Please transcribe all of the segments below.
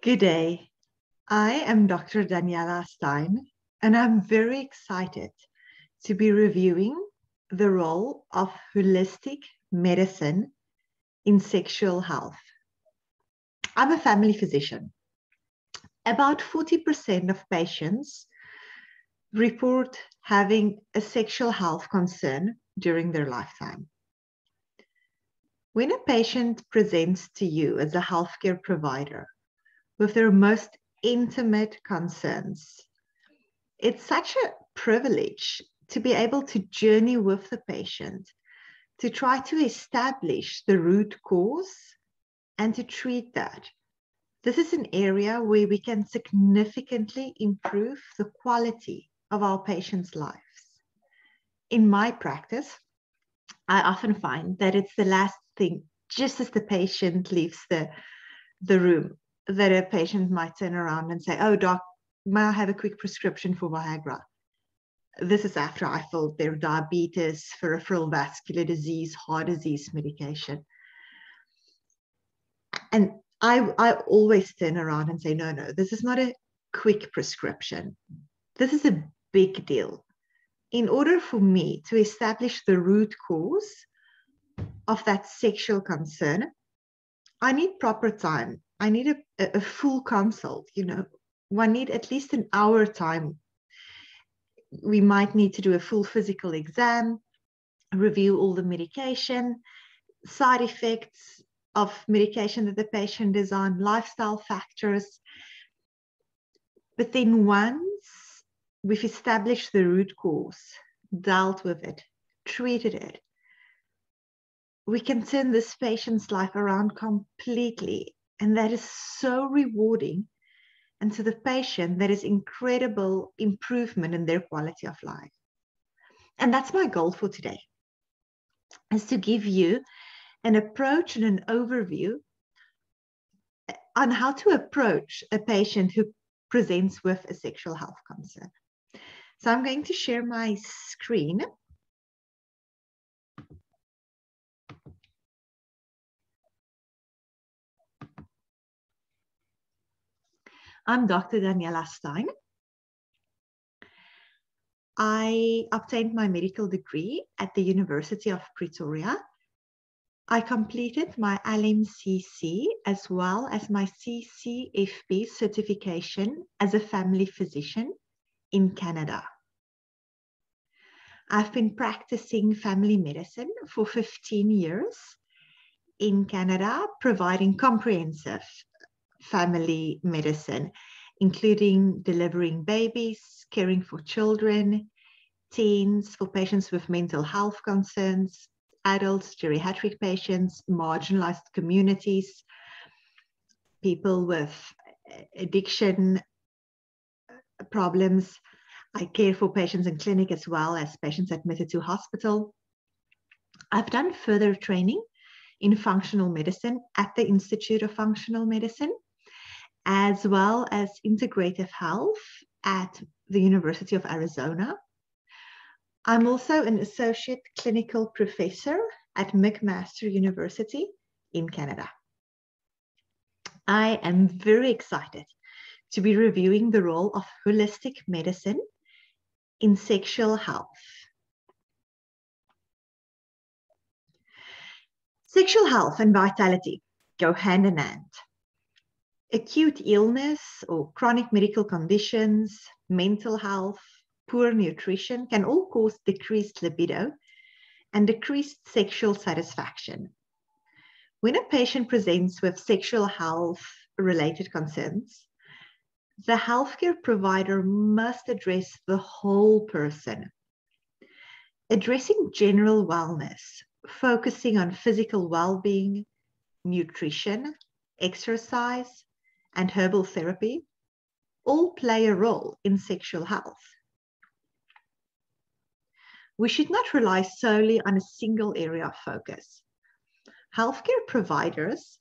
Good day. I am Dr. Daniela Steyn, and I'm very excited to be reviewing the role of holistic medicine in sexual health. I'm a family physician. About 40% of patients report having a sexual health concern during their lifetime. When a patient presents to you as a healthcare provider with their most intimate concerns, it's such a privilege to be able to journey with the patient, to try to establish the root cause and to treat that. This is an area where we can significantly improve the quality of our patients' lives. In my practice, I often find that it's the last thing, just as the patient leaves the, the room, that a patient might turn around and say, Oh, doc, may I have a quick prescription for Viagra? This is after I filled their diabetes, peripheral vascular disease, heart disease medication. And I, I always turn around and say, no, no, this is not a quick prescription. This is a big deal. In order for me to establish the root cause of that sexual concern, I need proper time. I need a, a full consult, you know, one need at least an hour time. We might need to do a full physical exam, review all the medication, side effects of medication that the patient is on, lifestyle factors. But then once we've established the root cause, dealt with it, treated it, we can turn this patient's life around completely. And that is so rewarding and to the patient, that is incredible improvement in their quality of life. And that's my goal for today, is to give you an approach and an overview on how to approach a patient who presents with a sexual health concern. So I'm going to share my screen. I'm Dr. Daniela Steyn. I obtained my medical degree at the University of Pretoria. I completed my LMCC as well as my CCFP certification as a family physician in Canada. I've been practicing family medicine for 15 years in Canada, providing comprehensive family medicine, including delivering babies, caring for children, teens, for patients with mental health concerns, adults, geriatric patients, marginalized communities, people with addiction problems. I care for patients in clinic as well as patients admitted to hospital. I've done further training in functional medicine at the Institute of Functional Medicine as well as integrative health at the University of Arizona. I'm also an associate clinical professor at McMaster University in Canada. I am very excited to be reviewing the role of holistic medicine in sexual health. Sexual health and vitality go hand in hand acute illness or chronic medical conditions, mental health, poor nutrition can all cause decreased libido and decreased sexual satisfaction. When a patient presents with sexual health related concerns, the healthcare provider must address the whole person. Addressing general wellness, focusing on physical well being, nutrition, exercise, and herbal therapy all play a role in sexual health. We should not rely solely on a single area of focus. Healthcare providers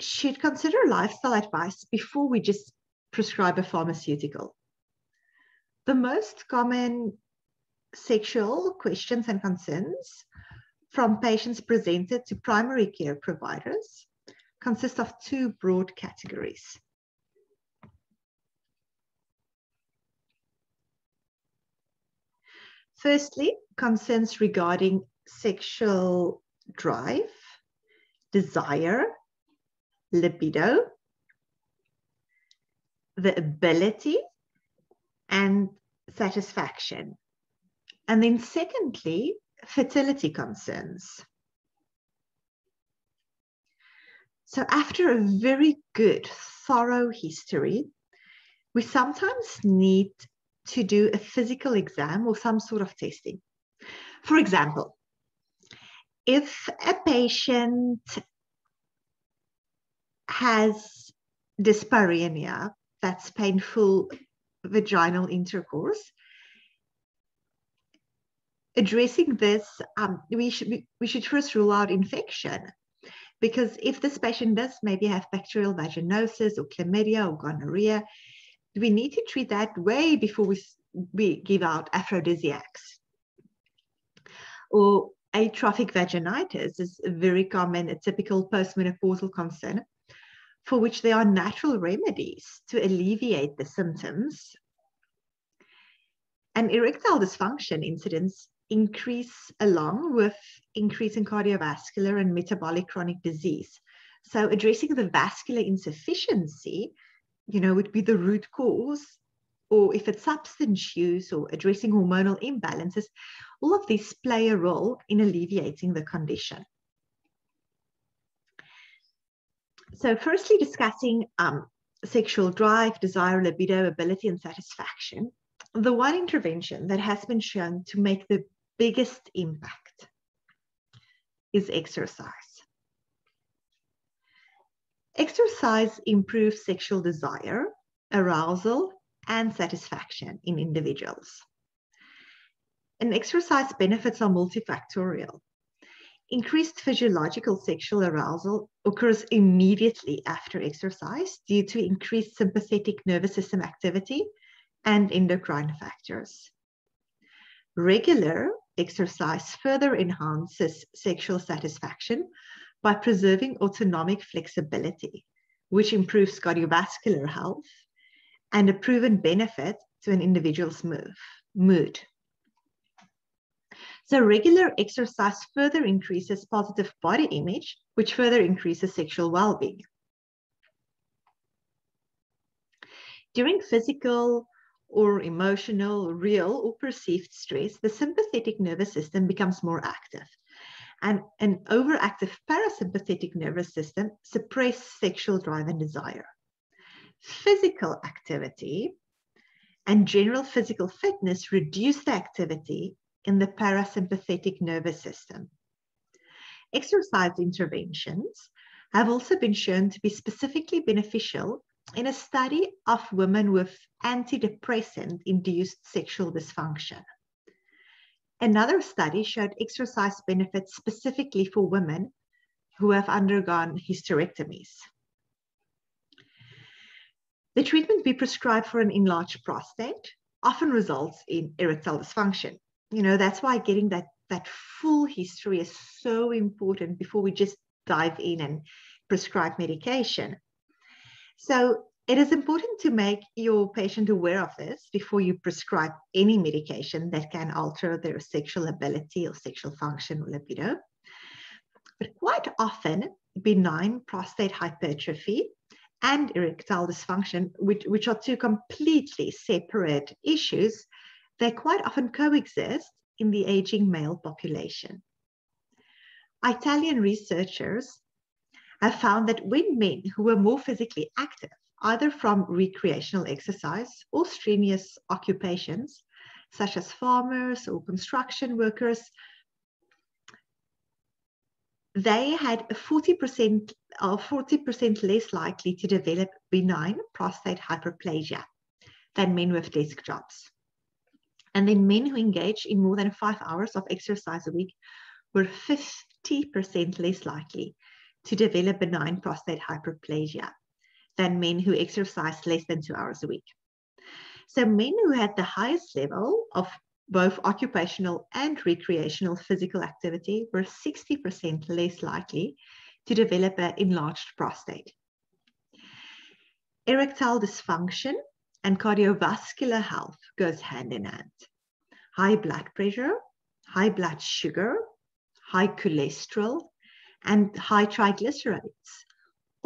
should consider lifestyle advice before we just prescribe a pharmaceutical. The most common sexual questions and concerns from patients presented to primary care providers consists of two broad categories. Firstly, concerns regarding sexual drive, desire, libido, the ability, and satisfaction. And then secondly, fertility concerns. So after a very good, thorough history, we sometimes need to do a physical exam or some sort of testing. For example, if a patient has dyspareunia, that's painful vaginal intercourse, addressing this, um, we, should, we, we should first rule out infection. Because if this patient does maybe have bacterial vaginosis or chlamydia or gonorrhea, we need to treat that way before we, we give out aphrodisiacs. Or atrophic vaginitis is a very common, a typical postmenopausal concern for which there are natural remedies to alleviate the symptoms. And erectile dysfunction incidence increase along with increase in cardiovascular and metabolic chronic disease. So addressing the vascular insufficiency, you know, would be the root cause, or if it's substance use or addressing hormonal imbalances, all of these play a role in alleviating the condition. So firstly, discussing um, sexual drive, desire, libido, ability, and satisfaction. The one intervention that has been shown to make the biggest impact is exercise. Exercise improves sexual desire, arousal, and satisfaction in individuals. And exercise benefits are multifactorial. Increased physiological sexual arousal occurs immediately after exercise due to increased sympathetic nervous system activity and endocrine factors. Regular exercise further enhances sexual satisfaction by preserving autonomic flexibility, which improves cardiovascular health and a proven benefit to an individual's move, mood. So regular exercise further increases positive body image, which further increases sexual well-being. During physical or emotional, real or perceived stress, the sympathetic nervous system becomes more active. And an overactive parasympathetic nervous system suppresses sexual drive and desire. Physical activity and general physical fitness reduce the activity in the parasympathetic nervous system. Exercise interventions have also been shown to be specifically beneficial in a study of women with antidepressant induced sexual dysfunction. Another study showed exercise benefits specifically for women who have undergone hysterectomies. The treatment we prescribe for an enlarged prostate often results in erectile dysfunction. You know, that's why getting that, that full history is so important before we just dive in and prescribe medication. So it is important to make your patient aware of this before you prescribe any medication that can alter their sexual ability or sexual function or libido. But quite often, benign prostate hypertrophy and erectile dysfunction, which, which are two completely separate issues, they quite often coexist in the aging male population. Italian researchers have found that when men who were more physically active, either from recreational exercise or strenuous occupations, such as farmers or construction workers, they had 40% or 40% less likely to develop benign prostate hyperplasia than men with desk jobs. And then men who engage in more than five hours of exercise a week were 50% less likely to develop benign prostate hyperplasia than men who exercise less than two hours a week. So men who had the highest level of both occupational and recreational physical activity were 60% less likely to develop an enlarged prostate. Erectile dysfunction and cardiovascular health goes hand in hand. High blood pressure, high blood sugar, high cholesterol, and high triglycerides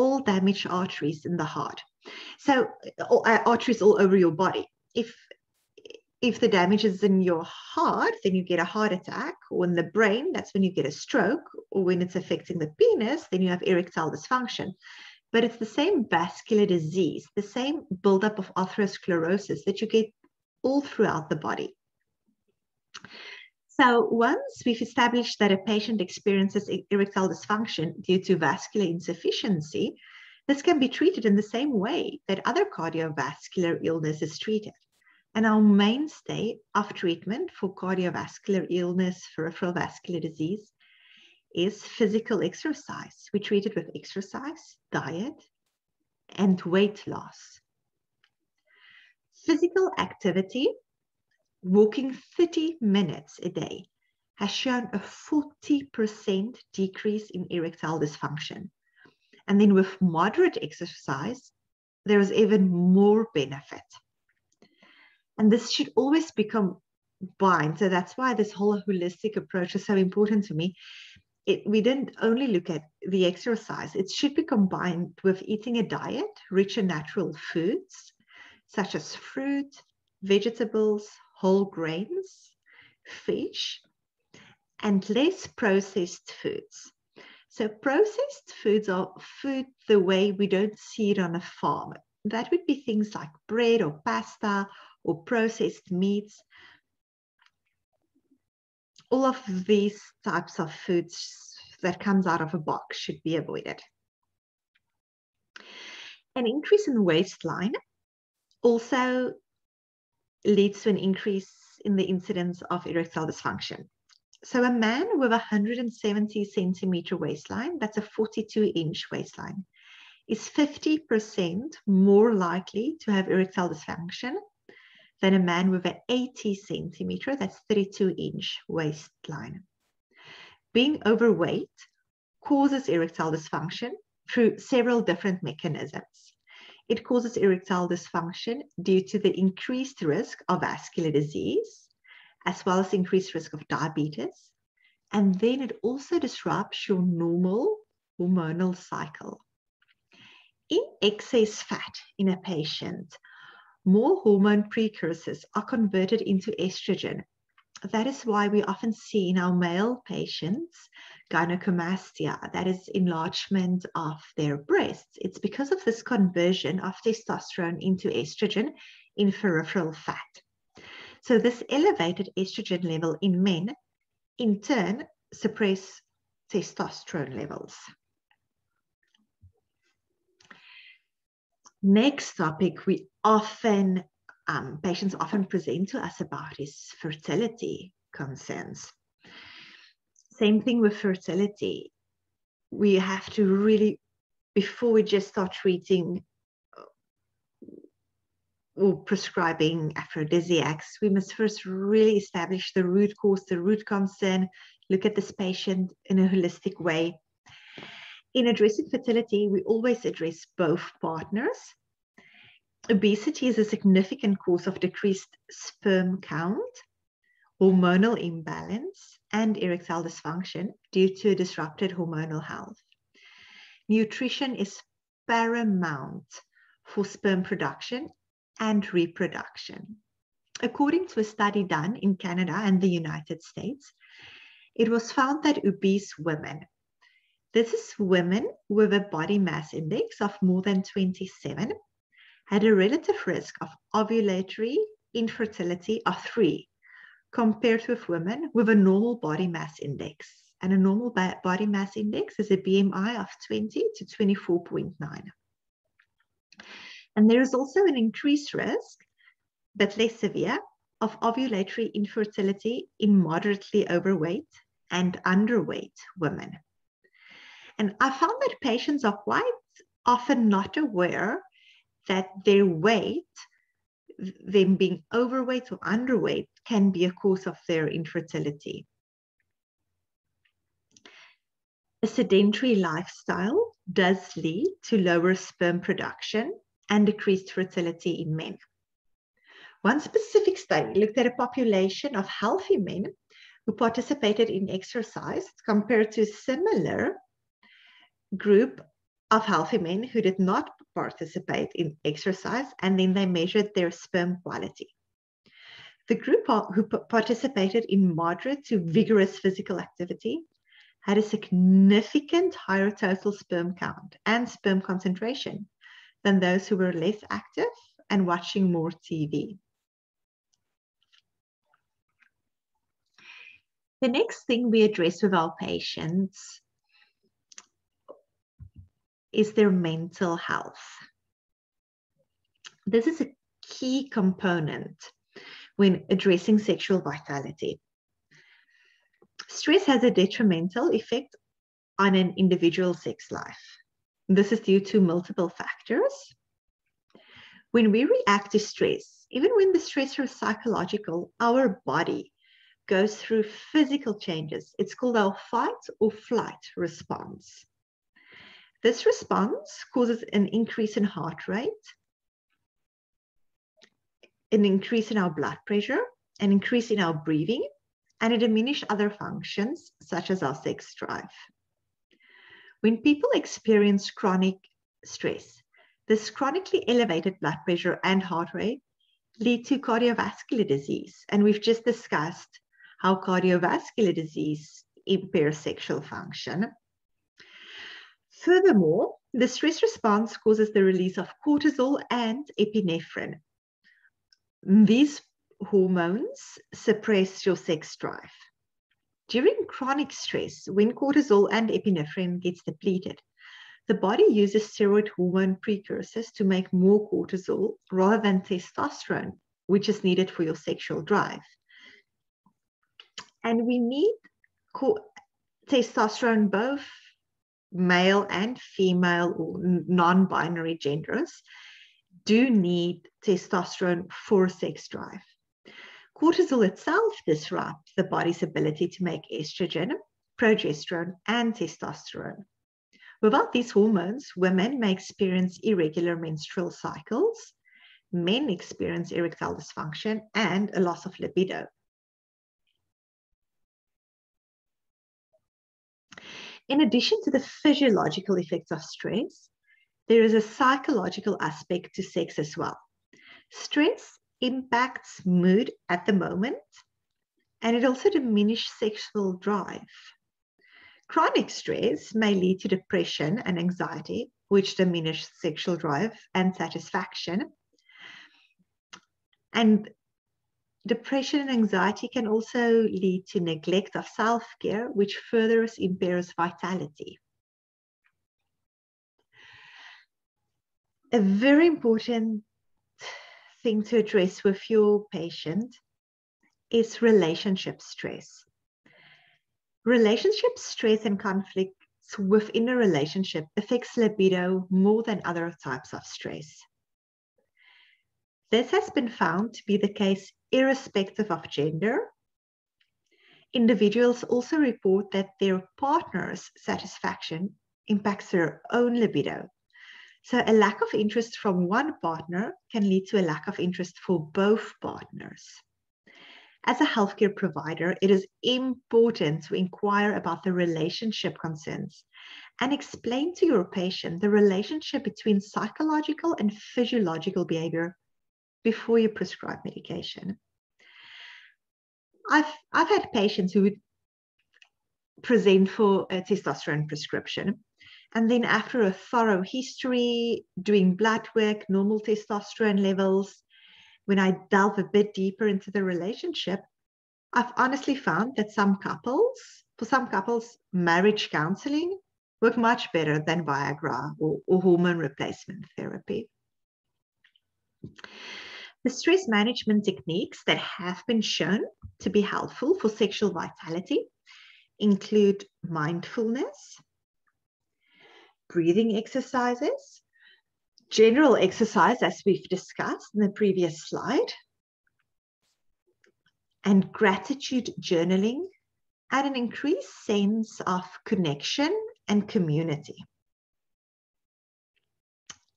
all damage arteries in the heart. So uh, arteries all over your body. If if the damage is in your heart, then you get a heart attack, or in the brain, that's when you get a stroke, or when it's affecting the penis, then you have erectile dysfunction. But it's the same vascular disease, the same buildup of atherosclerosis that you get all throughout the body. So once we've established that a patient experiences erectile dysfunction due to vascular insufficiency, this can be treated in the same way that other cardiovascular illness is treated. And our mainstay of treatment for cardiovascular illness, peripheral vascular disease, is physical exercise. We treat it with exercise, diet, and weight loss. Physical activity, walking 30 minutes a day, has shown a 40% decrease in erectile dysfunction. And then with moderate exercise, there is even more benefit. And this should always be combined. So that's why this whole holistic approach is so important to me. It, we didn't only look at the exercise, it should be combined with eating a diet rich in natural foods, such as fruit, vegetables, whole grains, fish, and less processed foods. So processed foods are food the way we don't see it on a farm. That would be things like bread or pasta or processed meats. All of these types of foods that comes out of a box should be avoided. An increase in waistline also leads to an increase in the incidence of erectile dysfunction. So a man with a 170 centimeter waistline, that's a 42 inch waistline, is 50% more likely to have erectile dysfunction than a man with an 80 centimeter, that's 32 inch waistline. Being overweight causes erectile dysfunction through several different mechanisms. It causes erectile dysfunction due to the increased risk of vascular disease, as well as increased risk of diabetes. And then it also disrupts your normal hormonal cycle. In excess fat in a patient more hormone precursors are converted into estrogen. That is why we often see in our male patients gynecomastia, that is enlargement of their breasts. It's because of this conversion of testosterone into estrogen in peripheral fat. So this elevated estrogen level in men in turn suppress testosterone levels. Next topic we often, um, patients often present to us about is fertility concerns. Same thing with fertility. We have to really, before we just start treating uh, or prescribing aphrodisiacs, we must first really establish the root cause, the root concern, look at this patient in a holistic way, in addressing fertility, we always address both partners. Obesity is a significant cause of decreased sperm count, hormonal imbalance, and erectile dysfunction due to disrupted hormonal health. Nutrition is paramount for sperm production and reproduction. According to a study done in Canada and the United States, it was found that obese women this is women with a body mass index of more than 27 had a relative risk of ovulatory infertility of 3 compared with women with a normal body mass index. And a normal body mass index is a BMI of 20 to 24.9. And there is also an increased risk, but less severe, of ovulatory infertility in moderately overweight and underweight women. And I found that patients are quite often not aware that their weight, them being overweight or underweight, can be a cause of their infertility. A sedentary lifestyle does lead to lower sperm production and decreased fertility in men. One specific study looked at a population of healthy men who participated in exercise compared to a similar group of healthy men who did not participate in exercise, and then they measured their sperm quality. The group who participated in moderate to vigorous physical activity had a significant higher total sperm count and sperm concentration than those who were less active and watching more TV. The next thing we address with our patients is their mental health. This is a key component when addressing sexual vitality. Stress has a detrimental effect on an individual's sex life. This is due to multiple factors. When we react to stress, even when the stressor is psychological, our body goes through physical changes. It's called our fight or flight response. This response causes an increase in heart rate, an increase in our blood pressure, an increase in our breathing, and a diminish other functions such as our sex drive. When people experience chronic stress, this chronically elevated blood pressure and heart rate lead to cardiovascular disease. And we've just discussed how cardiovascular disease impairs sexual function. Furthermore, the stress response causes the release of cortisol and epinephrine. These hormones suppress your sex drive. During chronic stress, when cortisol and epinephrine gets depleted, the body uses steroid hormone precursors to make more cortisol rather than testosterone, which is needed for your sexual drive. And we need testosterone both male and female or non-binary genders do need testosterone for sex drive. Cortisol itself disrupts the body's ability to make estrogen, progesterone, and testosterone. Without these hormones, women may experience irregular menstrual cycles, men experience erectile dysfunction, and a loss of libido. In addition to the physiological effects of stress, there is a psychological aspect to sex as well. Stress impacts mood at the moment, and it also diminishes sexual drive. Chronic stress may lead to depression and anxiety, which diminish sexual drive and satisfaction. And Depression and anxiety can also lead to neglect of self care, which further impairs vitality. A very important thing to address with your patient is relationship stress. Relationship stress and conflicts within a relationship affects libido more than other types of stress. This has been found to be the case irrespective of gender. Individuals also report that their partner's satisfaction impacts their own libido. So, a lack of interest from one partner can lead to a lack of interest for both partners. As a healthcare provider, it is important to inquire about the relationship concerns and explain to your patient the relationship between psychological and physiological behavior before you prescribe medication. I've, I've had patients who would present for a testosterone prescription. And then after a thorough history, doing blood work, normal testosterone levels, when I delve a bit deeper into the relationship, I've honestly found that some couples, for some couples, marriage counseling work much better than Viagra or, or hormone replacement therapy. The stress management techniques that have been shown to be helpful for sexual vitality include mindfulness, breathing exercises, general exercise, as we've discussed in the previous slide, and gratitude journaling, and an increased sense of connection and community.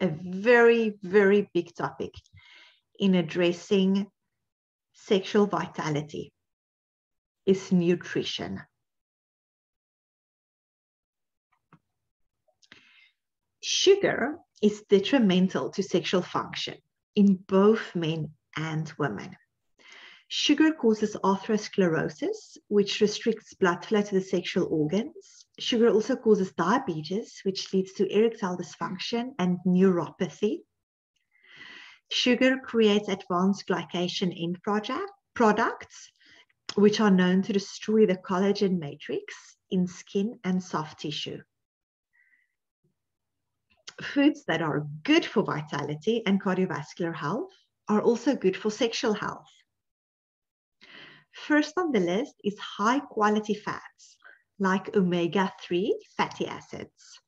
A very, very big topic in addressing sexual vitality is nutrition. Sugar is detrimental to sexual function in both men and women. Sugar causes atherosclerosis, which restricts blood flow to the sexual organs. Sugar also causes diabetes, which leads to erectile dysfunction and neuropathy. Sugar creates advanced glycation end project, products, which are known to destroy the collagen matrix in skin and soft tissue foods that are good for vitality and cardiovascular health are also good for sexual health. First on the list is high quality fats like omega 3 fatty acids.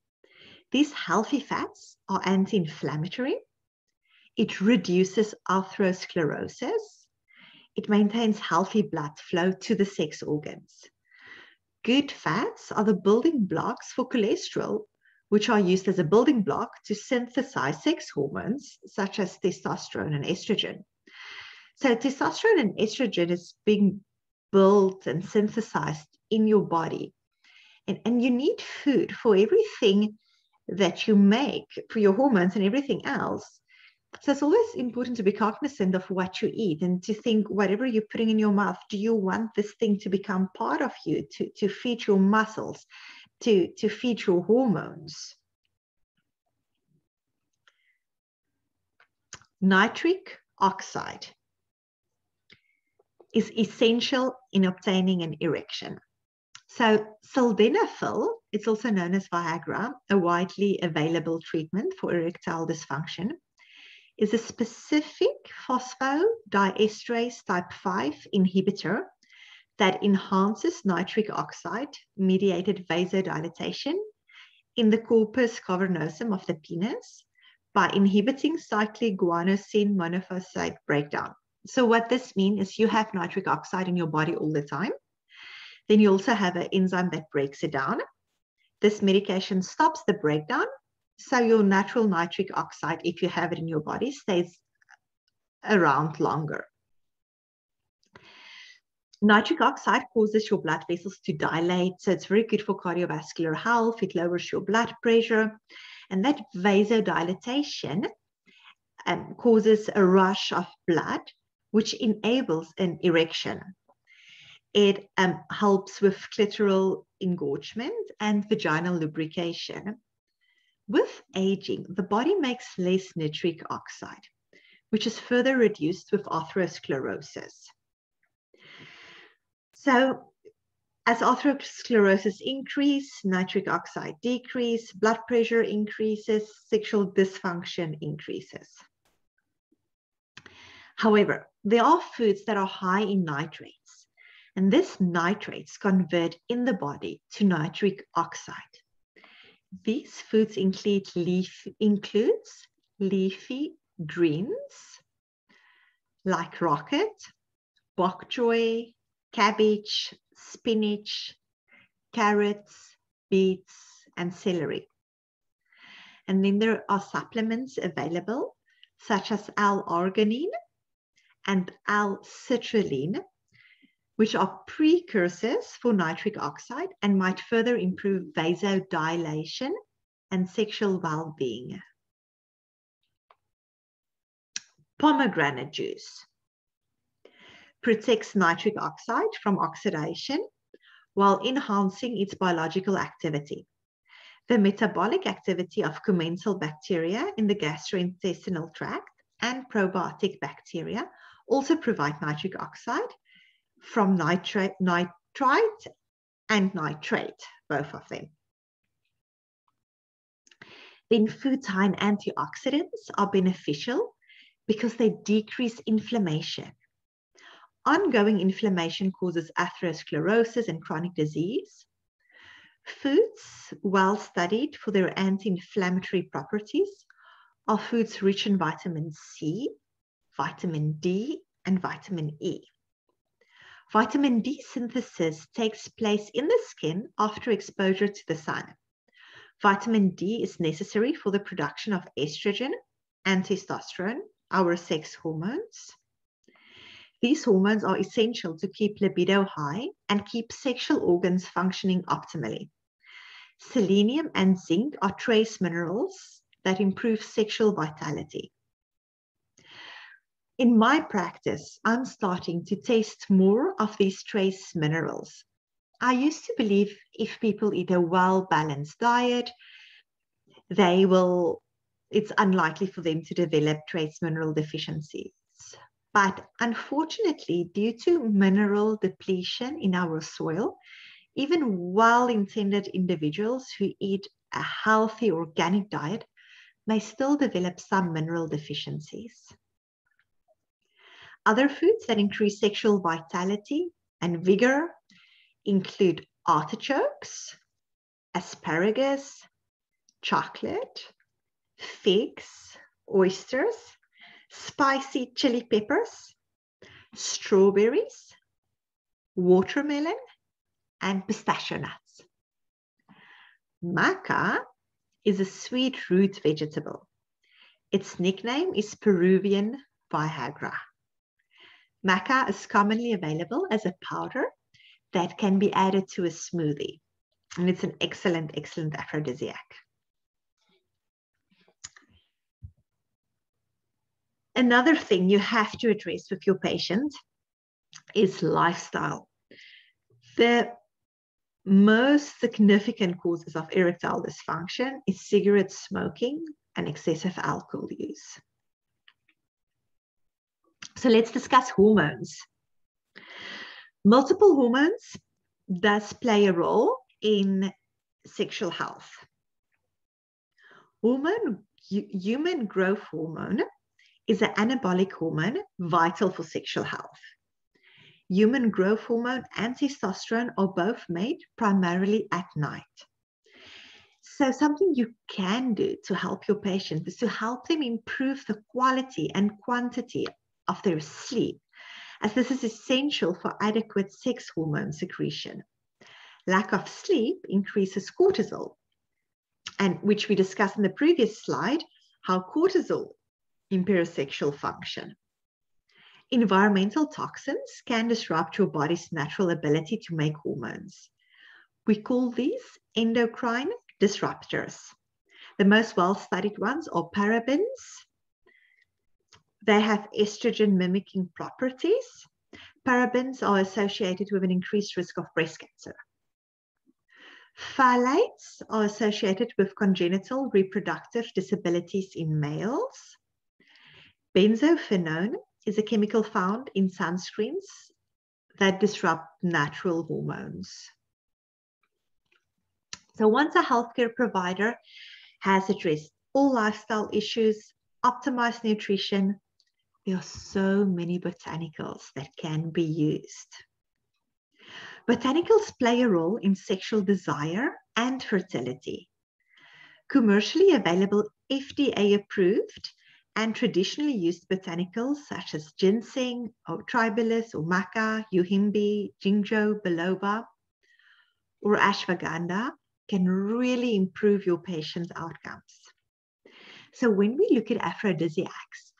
These healthy fats are anti inflammatory, it reduces atherosclerosis, it maintains healthy blood flow to the sex organs. Good fats are the building blocks for cholesterol which are used as a building block to synthesize sex hormones such as testosterone and estrogen. So, testosterone and estrogen is being built and synthesized in your body. And, and you need food for everything that you make, for your hormones and everything else. So it's always important to be cognizant of what you eat and to think whatever you're putting in your mouth, do you want this thing to become part of you, to, to feed your muscles, to, to feed your hormones. Nitric oxide is essential in obtaining an erection. So sildenafil, it's also known as Viagra, a widely available treatment for erectile dysfunction, is a specific phosphodiesterase type 5 inhibitor that enhances nitric oxide mediated vasodilatation in the corpus cavernosum of the penis by inhibiting cyclic guanosine monophosphate breakdown. So what this means is you have nitric oxide in your body all the time. Then you also have an enzyme that breaks it down. This medication stops the breakdown. So your natural nitric oxide, if you have it in your body, stays around longer. Nitric oxide causes your blood vessels to dilate, so it's very good for cardiovascular health. It lowers your blood pressure, and that vasodilatation um, causes a rush of blood, which enables an erection. It um, helps with clitoral engorgement and vaginal lubrication. With aging, the body makes less nitric oxide, which is further reduced with atherosclerosis. So as atherosclerosis increase, nitric oxide decrease, blood pressure increases, sexual dysfunction increases. However, there are foods that are high in nitrates, and this nitrates convert in the body to nitric oxide. These foods include leaf, includes leafy greens like rocket, bok choy, cabbage, spinach, carrots, beets, and celery. And then there are supplements available, such as L-arginine and L-citrulline, which are precursors for nitric oxide and might further improve vasodilation and sexual well-being. Pomegranate juice protects nitric oxide from oxidation while enhancing its biological activity. The metabolic activity of commensal bacteria in the gastrointestinal tract and probiotic bacteria also provide nitric oxide from nitrate, nitrite and nitrate, both of them. Then foods high antioxidants are beneficial because they decrease inflammation ongoing inflammation causes atherosclerosis and chronic disease. Foods, well studied for their anti inflammatory properties, are foods rich in vitamin C, vitamin D, and vitamin E. Vitamin D synthesis takes place in the skin after exposure to the sun, Vitamin D is necessary for the production of estrogen and testosterone, our sex hormones. These hormones are essential to keep libido high and keep sexual organs functioning optimally. Selenium and zinc are trace minerals that improve sexual vitality. In my practice, I'm starting to taste more of these trace minerals. I used to believe if people eat a well balanced diet, they will, it's unlikely for them to develop trace mineral deficiencies. But unfortunately, due to mineral depletion in our soil, even well intended individuals who eat a healthy organic diet may still develop some mineral deficiencies. Other foods that increase sexual vitality and vigor include artichokes, asparagus, chocolate, figs, oysters, spicy chili peppers, strawberries, watermelon, and pistachio nuts. Maca is a sweet root vegetable. Its nickname is Peruvian Viagra. Maca is commonly available as a powder that can be added to a smoothie. And it's an excellent, excellent aphrodisiac. Another thing you have to address with your patient is lifestyle. The most significant causes of erectile dysfunction is cigarette smoking and excessive alcohol use. So let's discuss hormones. Multiple hormones does play a role in sexual health. Hormone, human growth hormone is an anabolic hormone vital for sexual health. Human growth hormone and testosterone are both made primarily at night. So, something you can do to help your patient is to help them improve the quality and quantity of their sleep, as this is essential for adequate sex hormone secretion. Lack of sleep increases cortisol, and which we discussed in the previous slide, how cortisol impairs sexual function. Environmental toxins can disrupt your body's natural ability to make hormones. We call these endocrine disruptors. The most well studied ones are parabens. They have estrogen mimicking properties. Parabens are associated with an increased risk of breast cancer. Phthalates are associated with congenital reproductive disabilities in males. Benzophenone is a chemical found in sunscreens that disrupt natural hormones. So once a healthcare provider has addressed all lifestyle issues, optimized nutrition, there are so many botanicals that can be used. Botanicals play a role in sexual desire and fertility. Commercially available FDA approved and traditionally used botanicals such as ginseng, or tribulus, or maca, yohimbe, ginkgo biloba, or ashwagandha can really improve your patient's outcomes. So when we look at aphrodisiacs,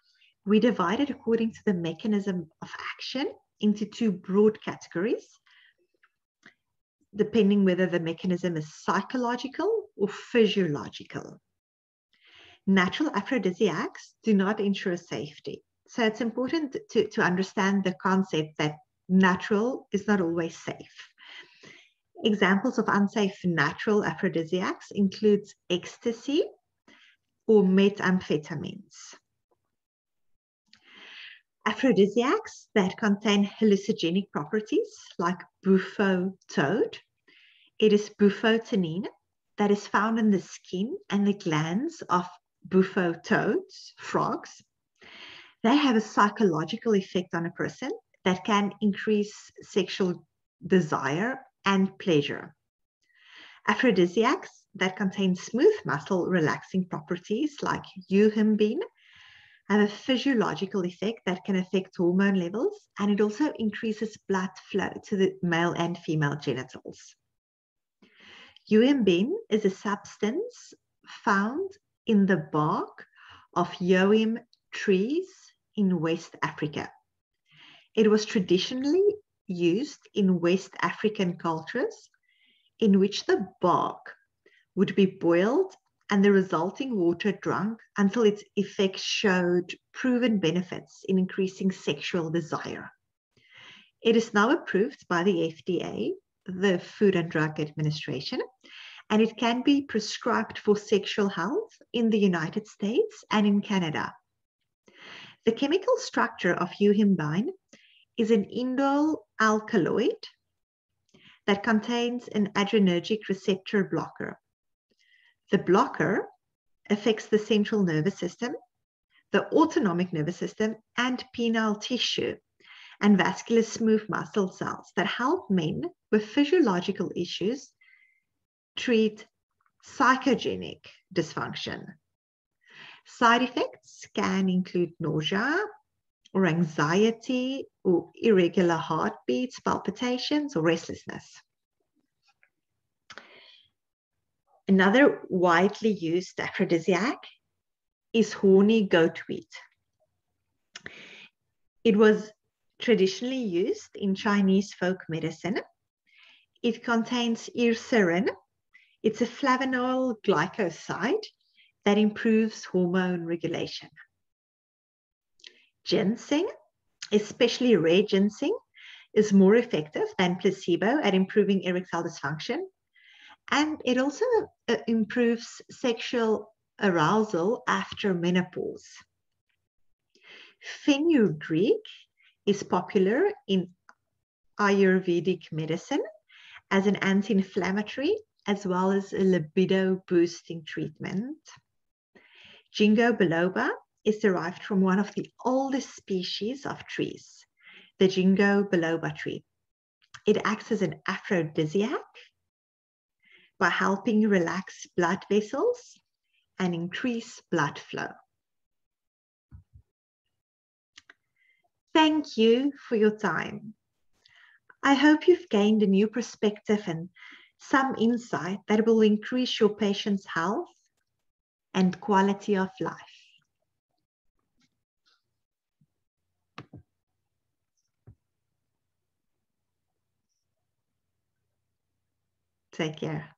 we divide it according to the mechanism of action into two broad categories, depending whether the mechanism is psychological or physiological natural aphrodisiacs do not ensure safety. So it's important to, to understand the concept that natural is not always safe. Examples of unsafe natural aphrodisiacs includes ecstasy or methamphetamines. Aphrodisiacs that contain hallucinogenic properties like bufotenin. It is bufotenin that is found in the skin and the glands of bufo toads, frogs, they have a psychological effect on a person that can increase sexual desire and pleasure. Aphrodisiacs that contain smooth muscle relaxing properties like yohimbine have a physiological effect that can affect hormone levels and it also increases blood flow to the male and female genitals. Yohimbine is a substance found in the bark of yohim trees in West Africa. It was traditionally used in West African cultures in which the bark would be boiled and the resulting water drunk until its effects showed proven benefits in increasing sexual desire. It is now approved by the FDA, the Food and Drug Administration, and it can be prescribed for sexual health in the United States and in Canada. The chemical structure of yohimbine is an indole alkaloid that contains an adrenergic receptor blocker. The blocker affects the central nervous system, the autonomic nervous system, and penile tissue and vascular smooth muscle cells that help men with physiological issues treat psychogenic dysfunction. Side effects can include nausea or anxiety or irregular heartbeats, palpitations, or restlessness. Another widely used aphrodisiac is horny goatweed. It was traditionally used in Chinese folk medicine. It contains icariin. It's a flavonol glycoside that improves hormone regulation. Ginseng, especially red ginseng, is more effective than placebo at improving erectile dysfunction. And it also uh, improves sexual arousal after menopause. Fenugreek is popular in Ayurvedic medicine as an anti-inflammatory as well as a libido boosting treatment. Ginkgo biloba is derived from one of the oldest species of trees, the Ginkgo biloba tree. It acts as an aphrodisiac by helping relax blood vessels and increase blood flow. Thank you for your time. I hope you've gained a new perspective and some insight that will increase your patient's health and quality of life. Take care.